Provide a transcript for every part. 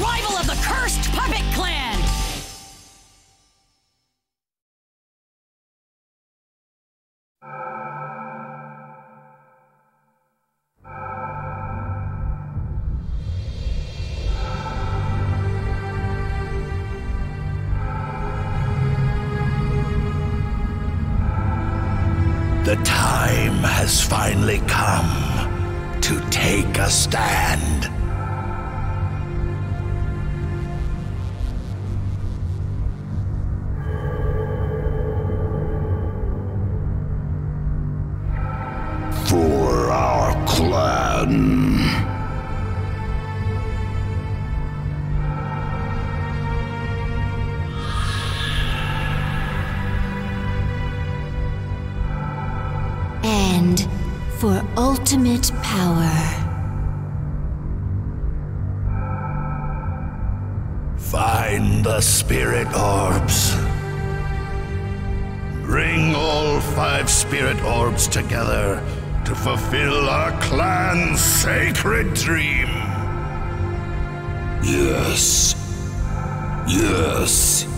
arrival of the cursed puppet clan! Ultimate power. Find the spirit orbs. Bring all five spirit orbs together to fulfill our clan's sacred dream. Yes. Yes.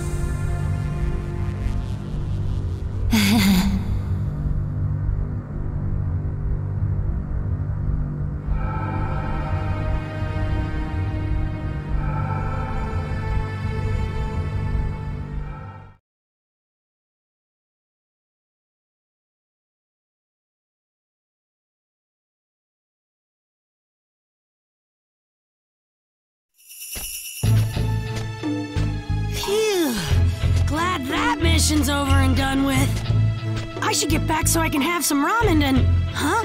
Glad that mission's over and done with. I should get back so I can have some ramen and. Huh?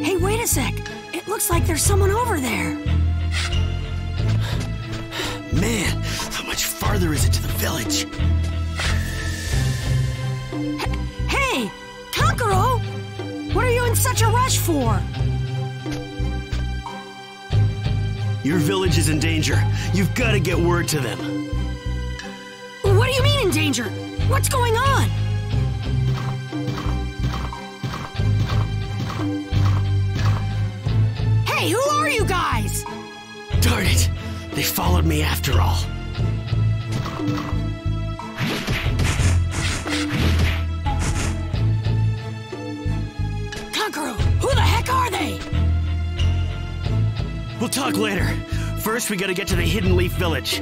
Hey, wait a sec. It looks like there's someone over there. Man, how much farther is it to the village? Hey, Kankuro! What are you in such a rush for? Your village is in danger. You've got to get word to them. What do you mean in danger? What's going on? Hey, who are you guys? Darn it! They followed me after all. Kankuro, who the heck are they? We'll talk later. First, we gotta get to the Hidden Leaf Village.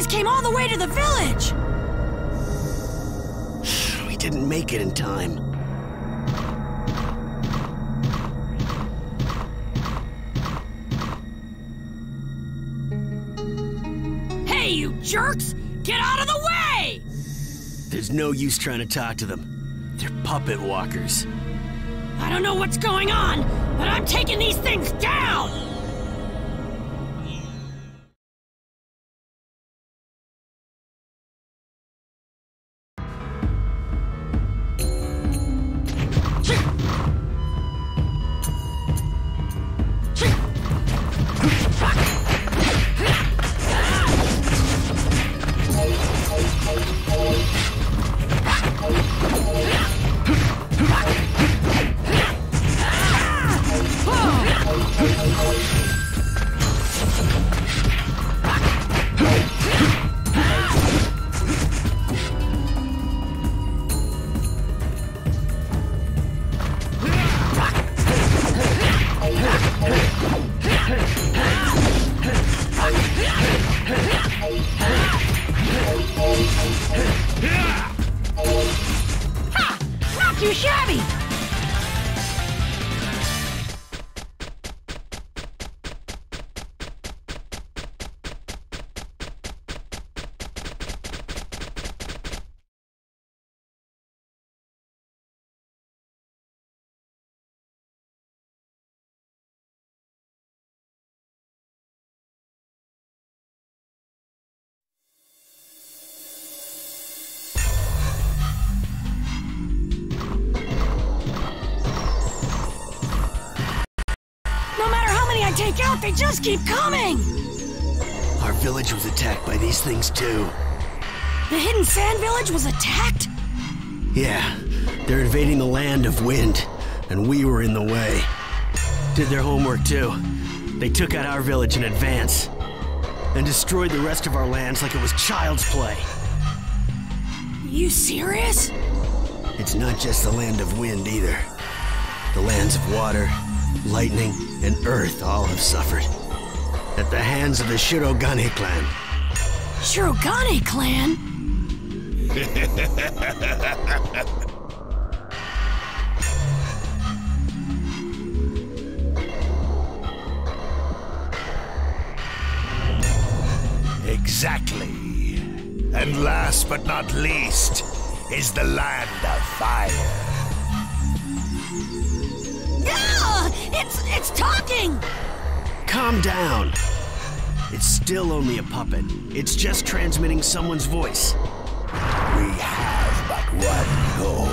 Guys came all the way to the village! We didn't make it in time. Hey, you jerks! Get out of the way! There's no use trying to talk to them. They're puppet walkers. I don't know what's going on, but I'm taking these things down! too shabby! Many I take out, they just keep coming! Our village was attacked by these things too. The Hidden Sand Village was attacked? Yeah, they're invading the land of wind, and we were in the way. Did their homework too. They took out our village in advance and destroyed the rest of our lands like it was child's play. You serious? It's not just the land of wind either. The lands of water, lightning, and earth all have suffered. At the hands of the Shirogane clan. Shirogane clan? Exactly. And last but not least is the land of fire. Talking! Calm down. It's still only a puppet. It's just transmitting someone's voice. We have but one goal.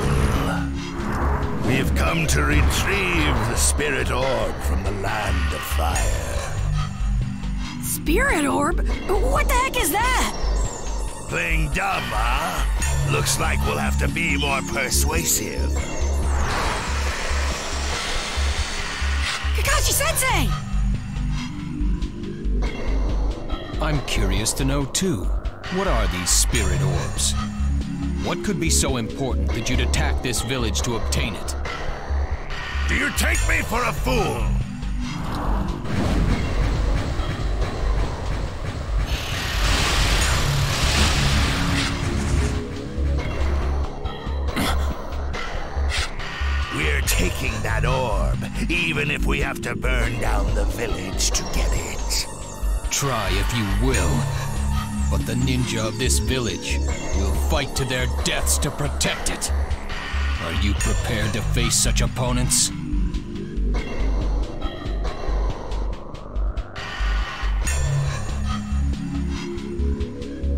We have come to retrieve the spirit orb from the land of fire. Spirit orb? What the heck is that? Playing dumb, huh? Looks like we'll have to be more persuasive. Sensei! I'm curious to know too. What are these spirit orbs? What could be so important that you'd attack this village to obtain it? Do you take me for a fool? Even if we have to burn down the village to get it. Try if you will. But the ninja of this village will fight to their deaths to protect it. Are you prepared to face such opponents?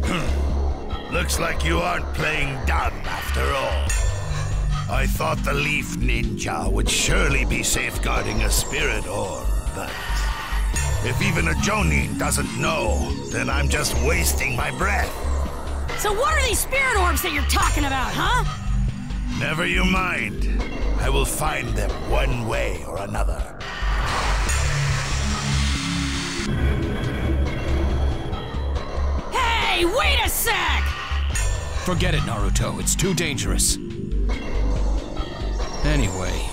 Hmm. Looks like you aren't playing dumb after all. I thought the Leaf Ninja would surely be safeguarding a spirit orb, but if even a Jonin doesn't know, then I'm just wasting my breath. So what are these spirit orbs that you're talking about, huh? Never you mind. I will find them one way or another. Hey, wait a sec! Forget it, Naruto. It's too dangerous. Anyway,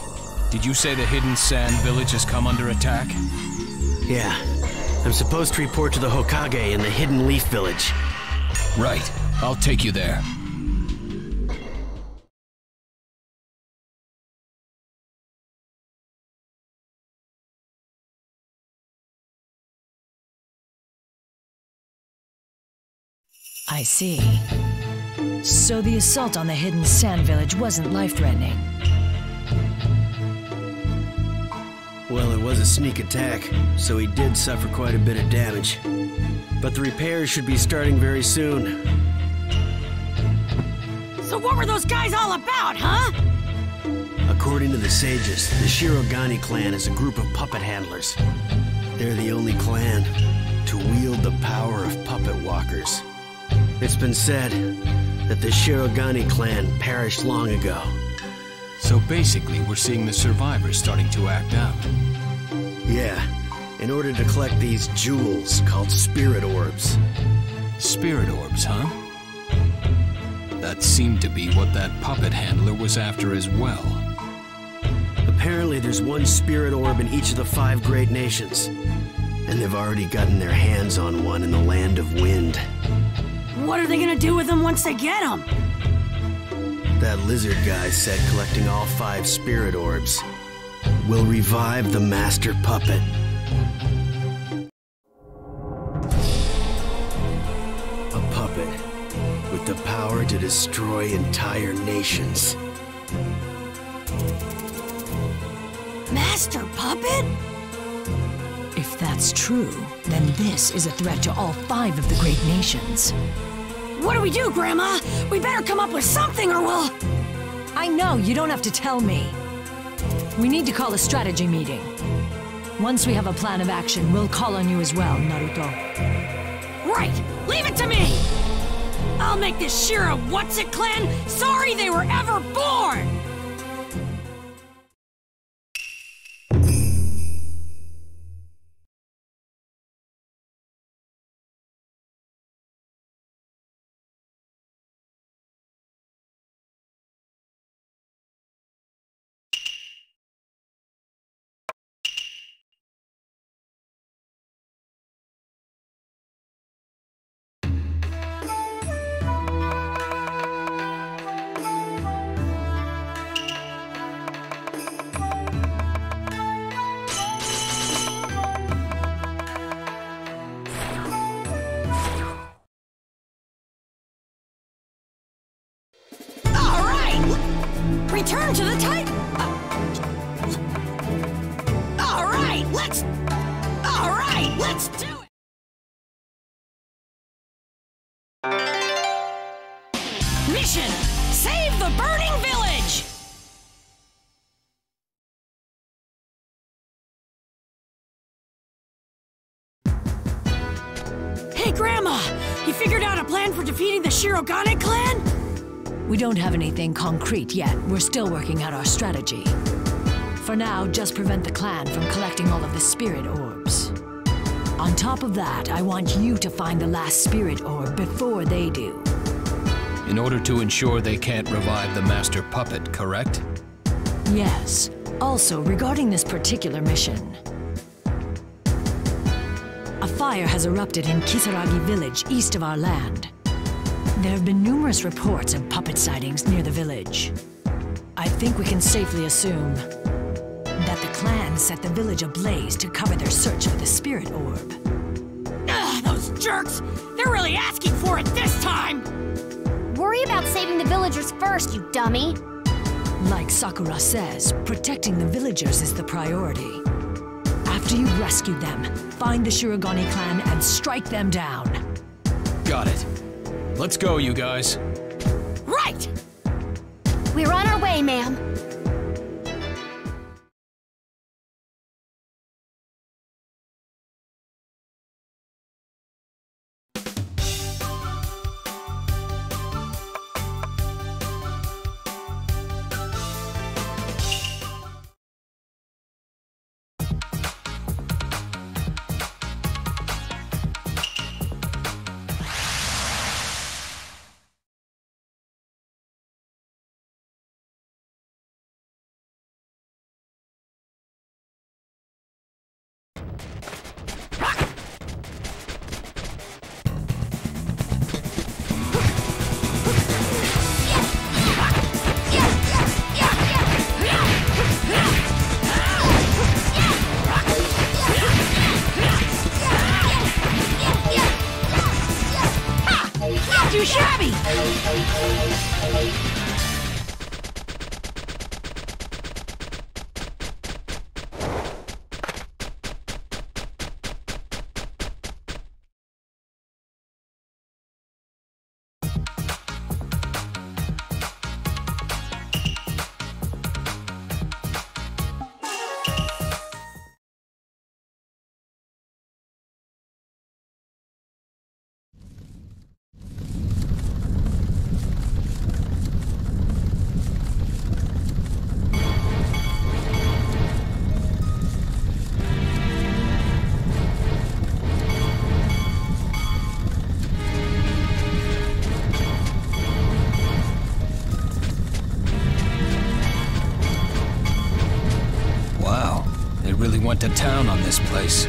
did you say the Hidden Sand Village has come under attack? Yeah. I'm supposed to report to the Hokage in the Hidden Leaf Village. Right. I'll take you there. I see. So the assault on the hidden sand village wasn't life-threatening. Well, it was a sneak attack, so he did suffer quite a bit of damage. But the repairs should be starting very soon. So what were those guys all about, huh? According to the sages, the Shirogane clan is a group of puppet handlers. They're the only clan to wield the power of puppet walkers. It's been said that the Shirogane clan perished long ago. So basically, we're seeing the survivors starting to act out. Yeah, in order to collect these jewels called spirit orbs. Spirit orbs, huh? That seemed to be what that puppet handler was after as well. Apparently, there's one spirit orb in each of the five great nations. And they've already gotten their hands on one in the land of wind. What are they gonna do with them once they get them? That lizard guy said collecting all five spirit orbs will revive the master puppet. A puppet with the power to destroy entire nations. Master Puppet? If that's true, then this is a threat to all five of the great nations. What do we do, Grandma? We better come up with something or we'll... I know, you don't have to tell me. We need to call a strategy meeting. Once we have a plan of action, we'll call on you as well, Naruto. Right! Leave it to me! I'll make this Shira What's-It clan sorry they were ever born! Mission: Save the burning village. Hey, Grandma! You figured out a plan for defeating the Shirogane clan? We don't have anything concrete yet. We're still working out our strategy. For now, just prevent the clan from collecting all of the spirit orbs. On top of that, I want you to find the last spirit orb before they do. In order to ensure they can't revive the master puppet, correct? Yes. Also, regarding this particular mission, a fire has erupted in Kisaragi village east of our land. There have been numerous reports of puppet sightings near the village. I think we can safely assume that the clan set the village ablaze to cover their search for the spirit orb. Ugh, those jerks! They're really asking for it this time! Worry about saving the villagers first, you dummy. Like Sakura says, protecting the villagers is the priority. After you've rescued them, find the Shirogane clan and strike them down. Got it. Let's go, you guys. Right! We're on our way, ma'am. down on this place.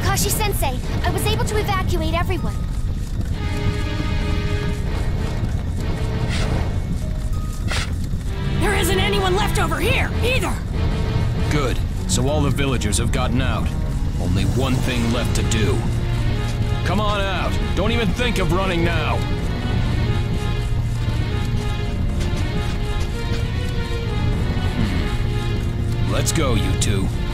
Kakashi Sensei, I was able to evacuate everyone. There isn't anyone left over here, either! Good. So all the villagers have gotten out. Only one thing left to do. Come on out! Don't even think of running now! Let's go, you two.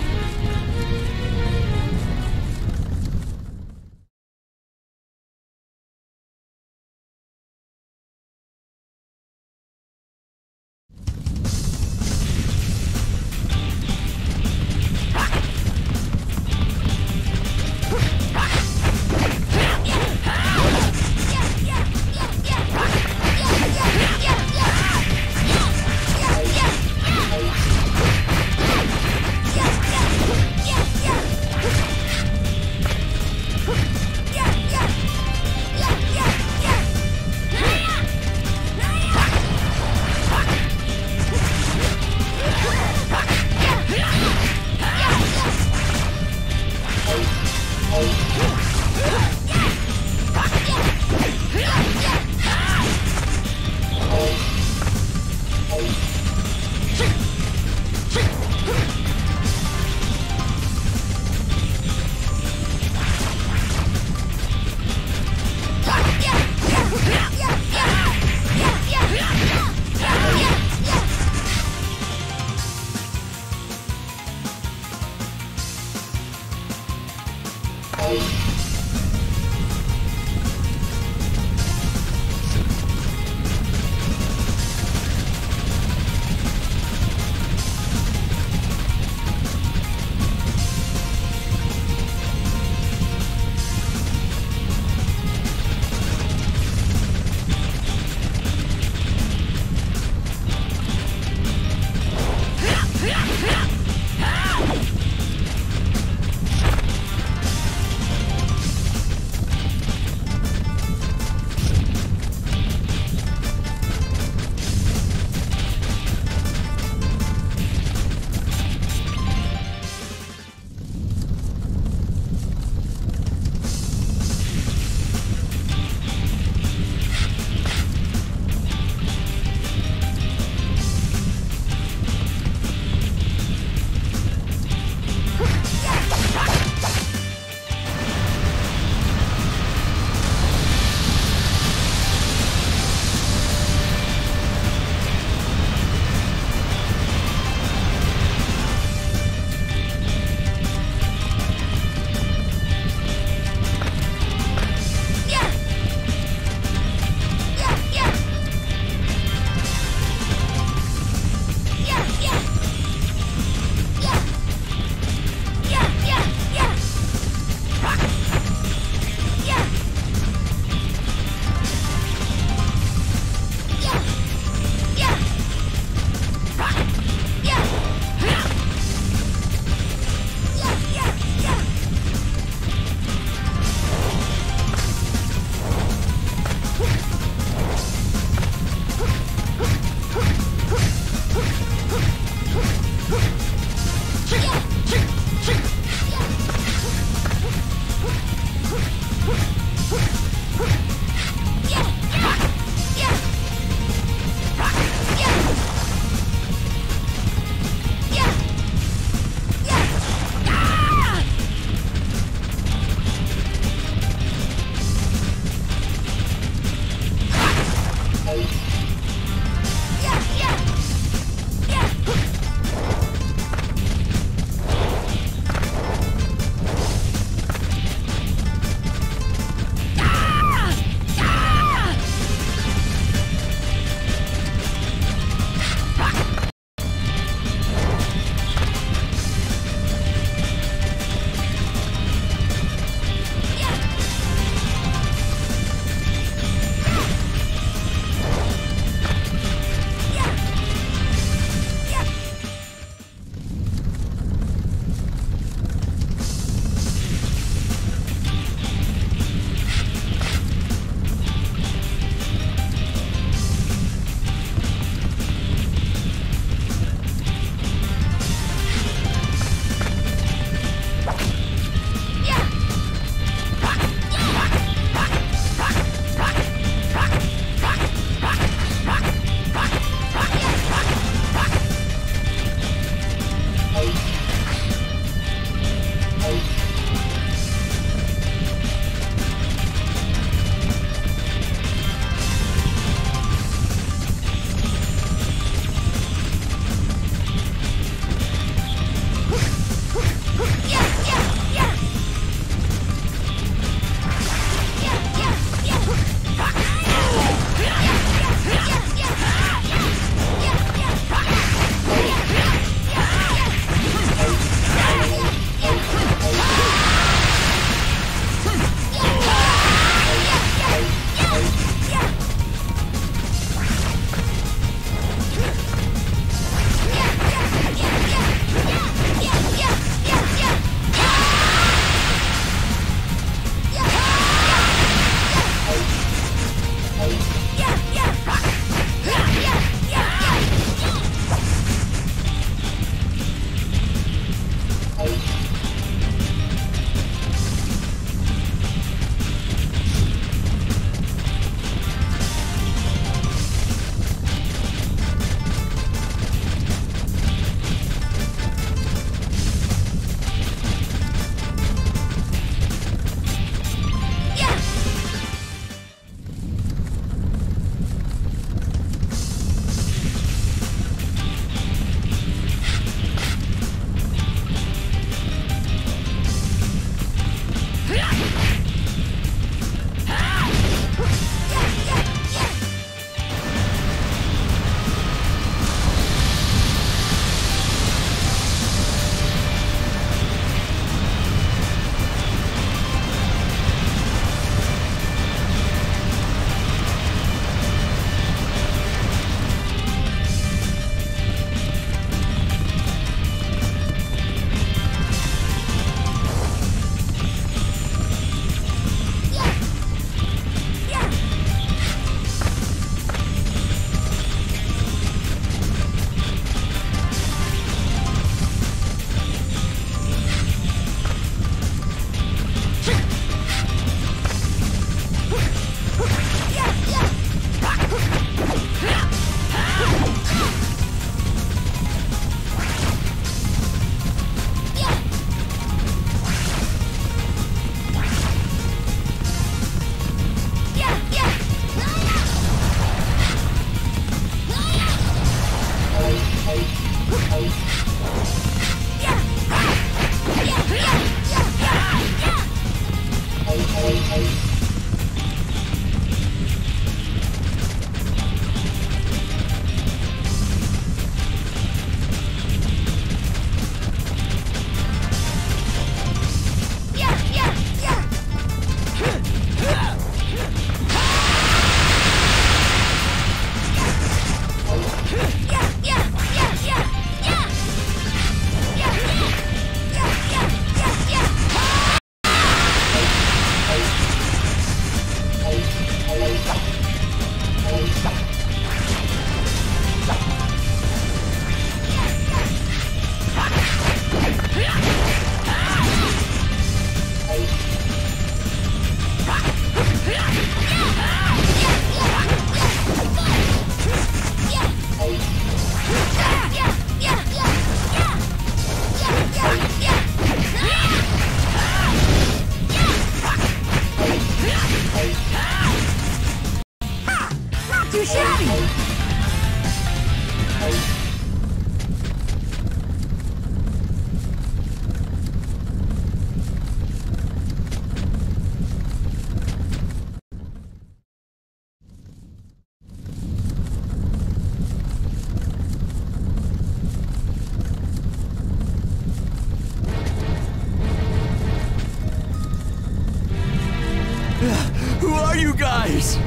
You?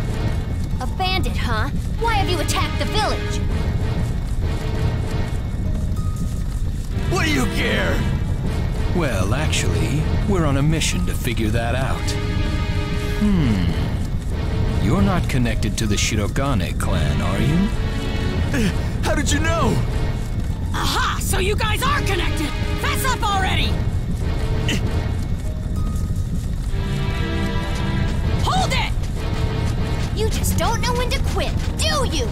A bandit, huh? Why have you attacked the village? What do you care? Well, actually, we're on a mission to figure that out. Hmm. You're not connected to the Shirogane clan, are you? How did you know? Aha! So you guys are connected! Fess up already! You just don't know when to quit, do you?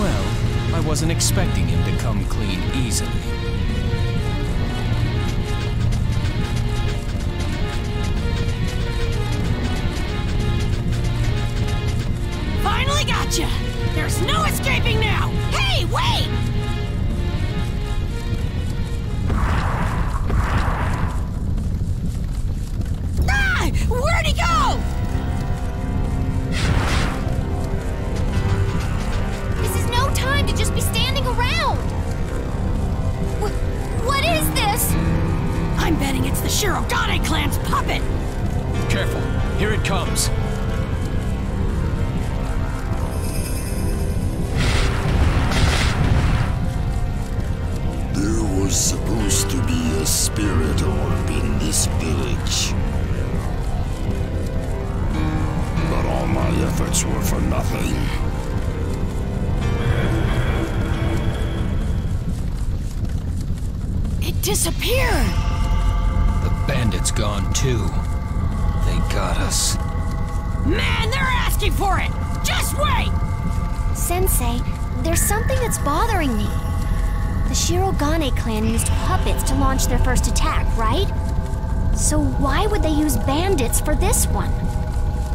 Well, I wasn't expecting him to come clean easily. Finally gotcha! There's no escaping now! Hey, wait! It disappeared! The bandit's gone too. They got us. Man, they're asking for it! Just wait! Sensei, there's something that's bothering me. The Shirogane clan used puppets to launch their first attack, right? So why would they use bandits for this one?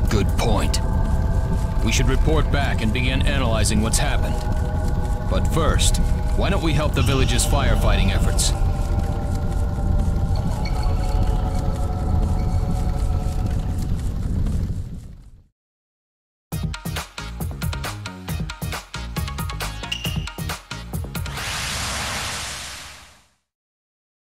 Good point. We should report back and begin analyzing what's happened. But first, why don't we help the village's firefighting efforts?